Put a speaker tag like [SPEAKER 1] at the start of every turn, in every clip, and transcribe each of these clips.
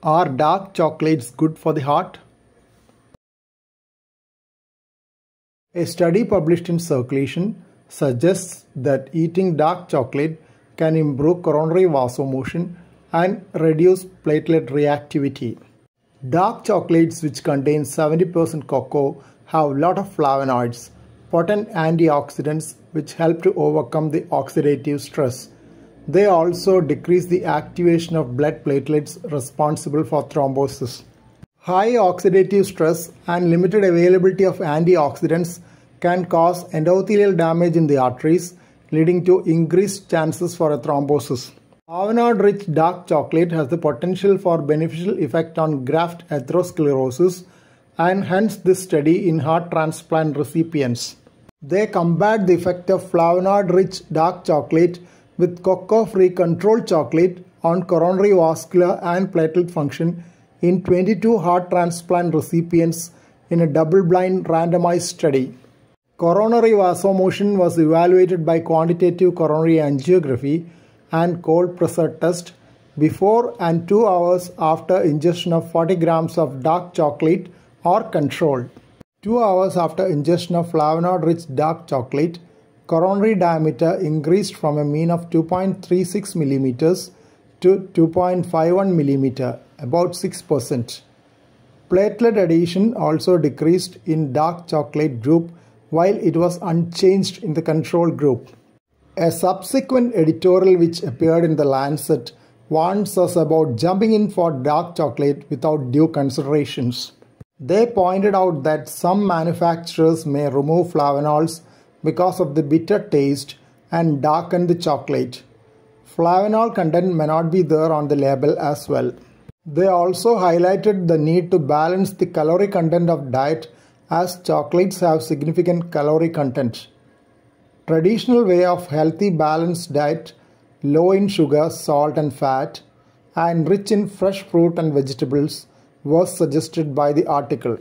[SPEAKER 1] Are dark chocolates good for the heart? A study published in Circulation suggests that eating dark chocolate can improve coronary vasomotion and reduce platelet reactivity. Dark chocolates which contain 70% cocoa have a lot of flavonoids, potent antioxidants which help to overcome the oxidative stress. They also decrease the activation of blood platelets responsible for thrombosis. High oxidative stress and limited availability of antioxidants can cause endothelial damage in the arteries, leading to increased chances for a thrombosis. Flavonoid-rich dark chocolate has the potential for beneficial effect on graft atherosclerosis and hence this study in heart transplant recipients. They compared the effect of flavonoid-rich dark chocolate with cocoa-free controlled chocolate on coronary vascular and platelet function in 22 heart transplant recipients in a double-blind randomized study. Coronary vasomotion was evaluated by quantitative coronary angiography and cold pressor test before and 2 hours after ingestion of 40 grams of dark chocolate or control. 2 hours after ingestion of flavonoid-rich dark chocolate, coronary diameter increased from a mean of 2.36 millimeters to 2.51 millimeter, about 6%. Platelet adhesion also decreased in dark chocolate group while it was unchanged in the control group. A subsequent editorial which appeared in the Lancet warns us about jumping in for dark chocolate without due considerations. They pointed out that some manufacturers may remove flavanols because of the bitter taste and darken the chocolate. Flavanol content may not be there on the label as well. They also highlighted the need to balance the calorie content of diet as chocolates have significant calorie content. Traditional way of healthy balanced diet, low in sugar, salt and fat, and rich in fresh fruit and vegetables was suggested by the article.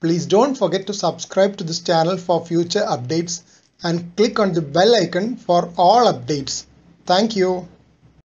[SPEAKER 1] Please don't forget to subscribe to this channel for future updates and click on the bell icon for all updates. Thank you.